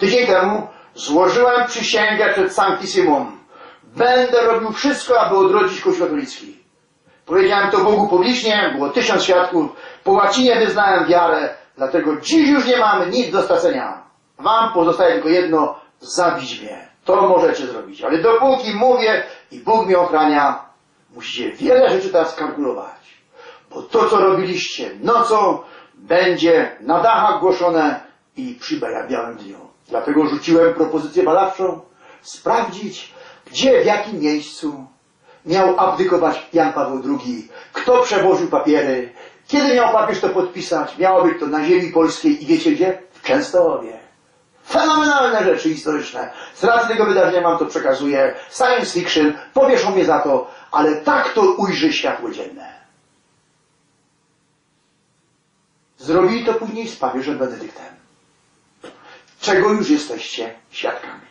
tydzień temu złożyłem przysięgę przed Sanctissimum. Będę robił wszystko, aby odrodzić Kościół katolicki. Powiedziałem to Bogu publicznie, było tysiąc świadków, po łacinie wyznałem wiarę, dlatego dziś już nie mamy nic do stracenia. Wam pozostaje tylko jedno, zabić mnie. To możecie zrobić, ale dopóki mówię i Bóg mnie ochrania, musicie wiele rzeczy teraz kalkulować. Bo to, co robiliście nocą, będzie na dachach głoszone i przy białym dniu. Dlatego rzuciłem propozycję badawczą, sprawdzić, gdzie, w jakim miejscu miał abdykować Jan Paweł II, kto przewoził papiery, kiedy miał papież to podpisać. Miało być to na ziemi polskiej i wiecie gdzie? W Częstochowie. Fenomenalne rzeczy historyczne. Z racji tego wydarzenia wam to przekazuję. Science fiction, powieszą mnie za to, ale tak to ujrzy światło dzienne. Zrobili to później z papieżem Benedyktem. Czego już jesteście świadkami.